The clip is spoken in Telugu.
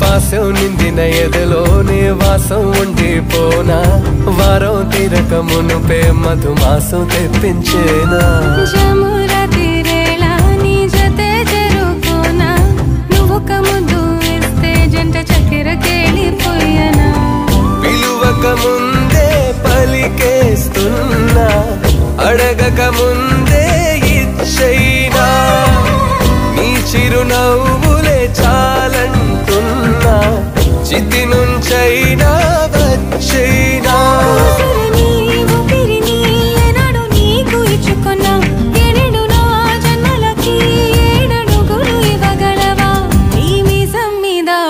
పాసం నిందిన ఎదలోనే వాసం ఉండిపోనా వారం తీరక మునుపే మధుమాసం తెప్పించేనా? అడగక ముందే ఇచ్చైనా నీ చిరునవ్వు Si tiene